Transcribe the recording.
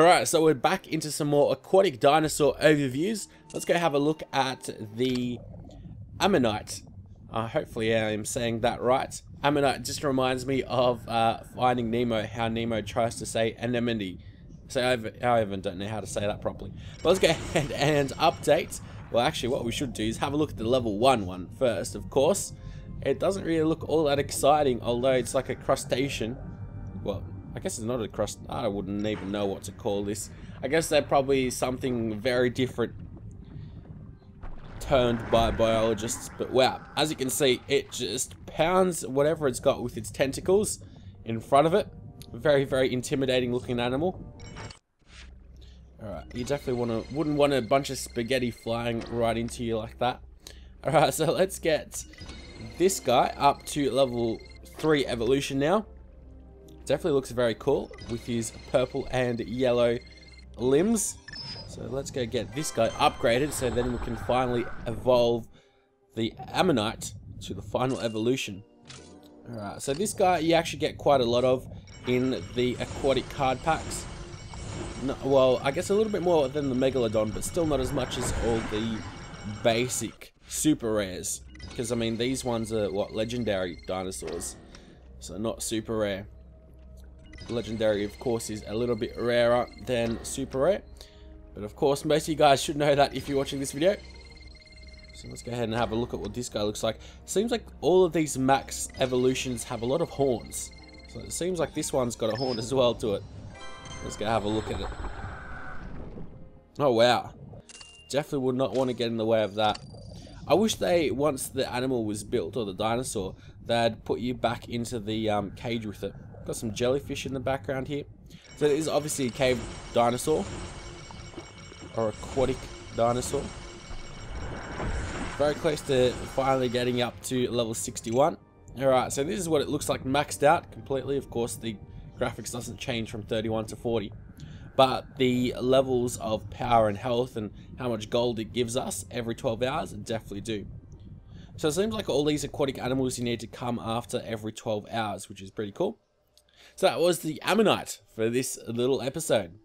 Alright, so we're back into some more aquatic dinosaur overviews. Let's go have a look at the Ammonite. Uh, hopefully I am saying that right. Ammonite just reminds me of uh, Finding Nemo, how Nemo tries to say anemone. So I even don't know how to say that properly. But let's go ahead and update. Well, actually, what we should do is have a look at the level 1 one first, of course. It doesn't really look all that exciting, although it's like a crustacean. Well, I guess it's not a crust. I wouldn't even know what to call this. I guess they're probably something very different turned by biologists. But wow, as you can see, it just pounds whatever it's got with its tentacles in front of it. Very, very intimidating looking animal. Alright, you definitely wanna wouldn't want a bunch of spaghetti flying right into you like that. Alright, so let's get this guy up to level 3 evolution now. Definitely looks very cool with his purple and yellow limbs. So let's go get this guy upgraded so then we can finally evolve the Ammonite to the final evolution. Alright, so this guy you actually get quite a lot of in the aquatic card packs. No, well, I guess a little bit more than the Megalodon, but still not as much as all the basic super rares. Because, I mean, these ones are, what, legendary dinosaurs. So not super rare. Legendary, of course, is a little bit rarer than super rare. But of course, most of you guys should know that if you're watching this video. So let's go ahead and have a look at what this guy looks like. Seems like all of these max evolutions have a lot of horns. So it seems like this one's got a horn as well to it. Let's go have a look at it. Oh wow. Definitely would not want to get in the way of that. I wish they, once the animal was built, or the dinosaur, they'd put you back into the um, cage with it. Got some jellyfish in the background here. So it is obviously a cave dinosaur. Or aquatic dinosaur. Very close to finally getting up to level 61. Alright, so this is what it looks like maxed out completely. Of course, the graphics doesn't change from 31 to 40. But the levels of power and health and how much gold it gives us every 12 hours definitely do. So it seems like all these aquatic animals you need to come after every 12 hours, which is pretty cool. So that was the Ammonite for this little episode.